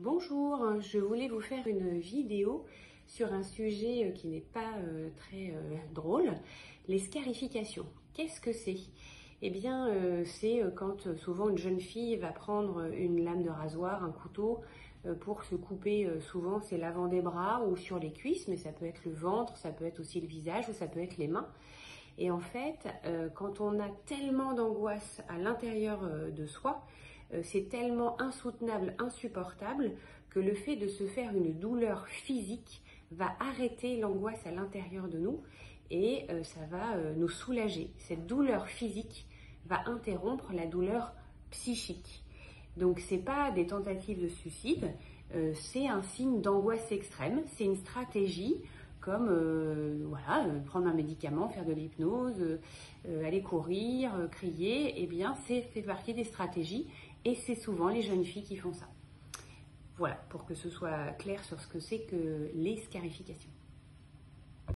Bonjour, je voulais vous faire une vidéo sur un sujet euh, qui n'est pas euh, très euh, drôle, les scarifications. Qu'est-ce que c'est? Eh bien, c'est quand souvent une jeune fille va prendre une lame de rasoir, un couteau, pour se couper souvent c'est l'avant des bras ou sur les cuisses, mais ça peut être le ventre, ça peut être aussi le visage ou ça peut être les mains. Et en fait, quand on a tellement d'angoisse à l'intérieur de soi, euh, c'est tellement insoutenable, insupportable, que le fait de se faire une douleur physique va arrêter l'angoisse à l'intérieur de nous et euh, ça va euh, nous soulager. Cette douleur physique va interrompre la douleur psychique. Donc c'est pas des tentatives de suicide, c'est un signe d'angoisse extrême, c'est une stratégie comme voilà, prendre un médicament, faire de l'hypnose, aller courir, crier, eh bien c'est fait partie des stratégies et c'est souvent les jeunes filles qui font ça. Voilà, pour que ce soit clair sur ce que c'est que les scarifications.